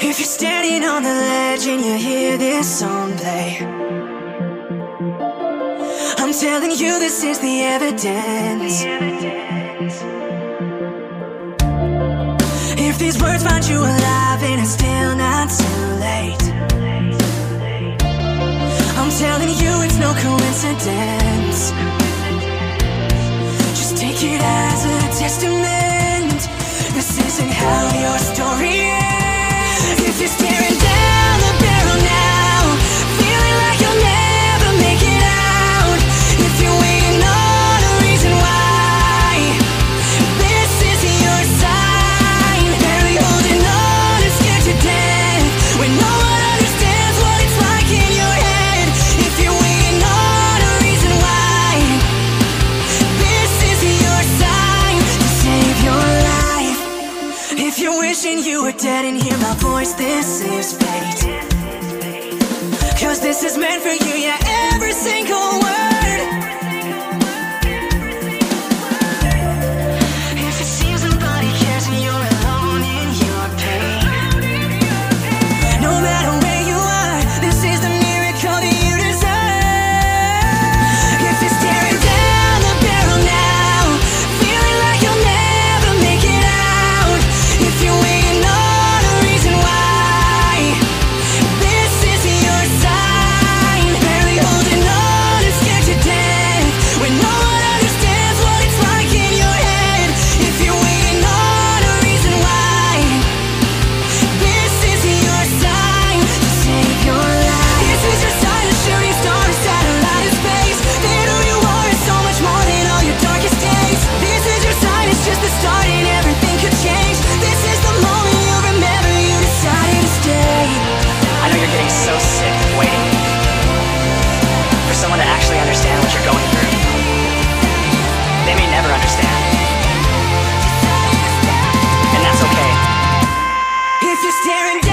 If you're standing on the ledge and you hear this song play, I'm telling you this is the evidence. If these words find you alive and it's still not too late, I'm telling you it's no coincidence. Wishing you were dead and hear my voice, this is fate. Cause this is meant for you, yeah, every single staring down.